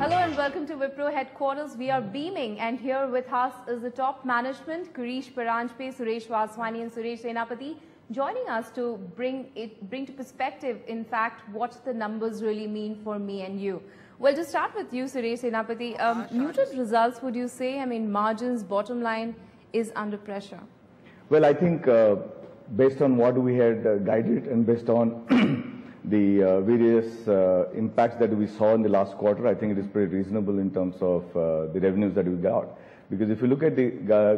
Hello and welcome to Wipro headquarters. We are beaming and here with us is the top management, Girish Paranjpe, Suresh Vaswani and Suresh Senapaty, joining us to bring it, bring to perspective, in fact, what the numbers really mean for me and you. Well, to start with you, Suresh Senapaty, um, muted results, would you say? I mean, margins, bottom line is under pressure. Well, I think uh, based on what we had uh, guided and based on the uh, various uh, impacts that we saw in the last quarter, I think it is pretty reasonable in terms of uh, the revenues that we got. Because if you look at the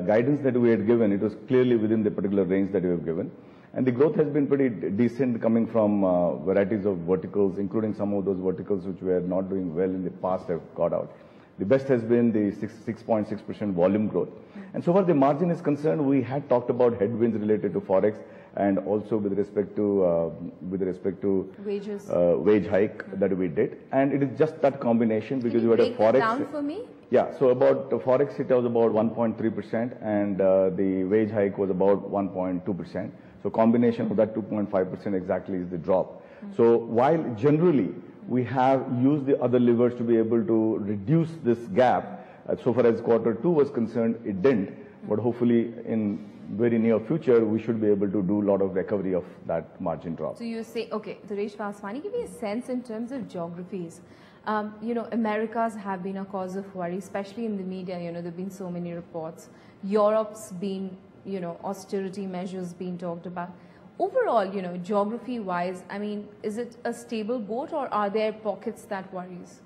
guidance that we had given, it was clearly within the particular range that we have given. And the growth has been pretty decent coming from varieties of verticals, including some of those verticals which were not doing well in the past have got out. The best has been the 6.6% volume growth. And so far the margin is concerned, we had talked about headwinds related to Forex and also with respect to uh, with respect to wages uh, wage hike that we did and it is just that combination because you, you had a forex down for me yeah so about uh, forex it was about 1.3% and uh, the wage hike was about 1.2% so combination of that 2.5% exactly is the drop mm -hmm. so while generally we have used the other levers to be able to reduce this gap uh, so far as quarter 2 was concerned it didn't but hopefully in very near future, we should be able to do a lot of recovery of that margin drop. So you say, okay, Suresh Vaswani, give me a sense in terms of geographies. Um, you know, Americas have been a cause of worry, especially in the media. You know, there have been so many reports. Europe's been, you know, austerity measures being talked about. Overall, you know, geography-wise, I mean, is it a stable boat or are there pockets that worries?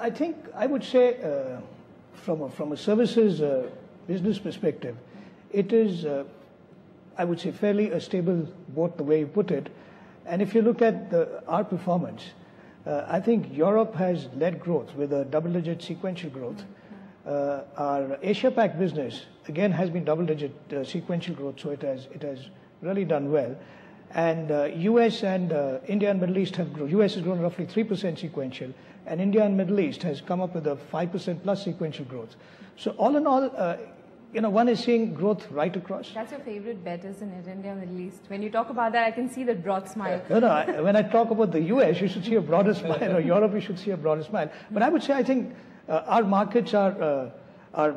I think I would say uh, from a, from a services uh, business perspective, it is, uh, I would say, fairly a stable boat, the way you put it. And if you look at the, our performance, uh, I think Europe has led growth with a double-digit sequential growth. Uh, our Asia Pac business again has been double-digit uh, sequential growth, so it has it has really done well. And US uh, and uh, India and Middle East have grown. US has grown roughly three percent sequential, and India and Middle East has come up with a five percent plus sequential growth. So all in all, you know, one is seeing growth right across. That's your favorite bet, isn't it, India, Middle East? When you talk about that, I can see the broad smile. No, no, I, when I talk about the US, you should see a broader smile, or Europe, you should see a broader smile. But I would say, I think uh, our markets are, uh, our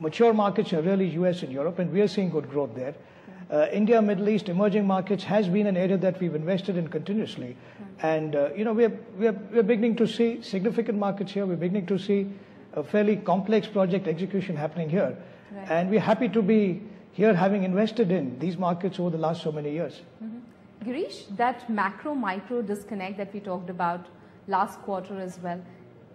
mature markets are really US and Europe, and we are seeing good growth there. Uh, India, Middle East, emerging markets has been an area that we've invested in continuously. And, uh, you know, we're, we're, we're beginning to see significant markets here. We're beginning to see a fairly complex project execution happening here. Right. And we're happy to be here having invested in these markets over the last so many years. Mm -hmm. Girish, that macro micro disconnect that we talked about last quarter as well,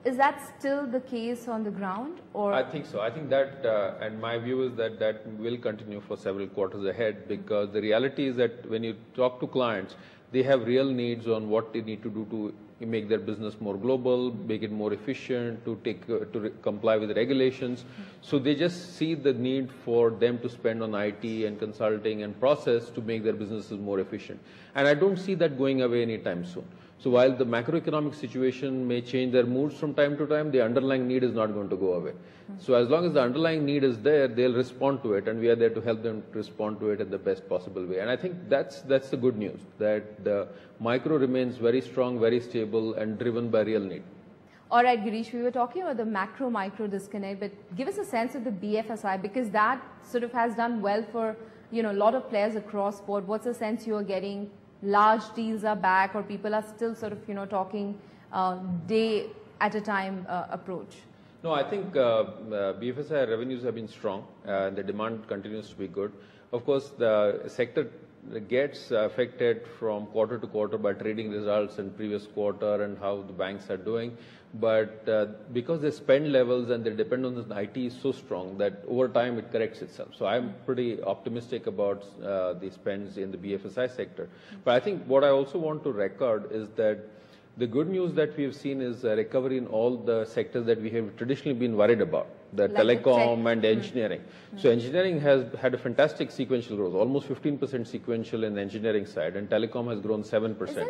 is that still the case on the ground or? I think so. I think that uh, and my view is that that will continue for several quarters ahead because the reality is that when you talk to clients they have real needs on what they need to do to make their business more global, make it more efficient, to take uh, to comply with regulations. So they just see the need for them to spend on IT and consulting and process to make their businesses more efficient. And I don't see that going away anytime soon. So while the macroeconomic situation may change their moods from time to time, the underlying need is not going to go away. So as long as the underlying need is there, they'll respond to it, and we are there to help them respond to it in the best possible way. And I think that's that's the good news that the micro remains very strong, very stable, and driven by real need. All right, Girish, we were talking about the macro micro disconnect, but give us a sense of the BFSI because that sort of has done well for you know a lot of players across board. What's the sense you are getting large deals are back or people are still sort of, you know, talking uh, day at a time uh, approach? No, I think uh, uh BFSI revenues have been strong and the demand continues to be good. Of course, the sector gets affected from quarter to quarter by trading results in previous quarter and how the banks are doing. But uh, because the spend levels and their dependence on IT is so strong that over time it corrects itself. So I'm pretty optimistic about uh, the spends in the BFSI sector. But I think what I also want to record is that the good news that we have seen is a recovery in all the sectors that we have traditionally been worried about, the like telecom and mm-hmm. engineering. Mm. So engineering has had a fantastic sequential growth, almost 15% sequential in the engineering side, and telecom has grown 7%.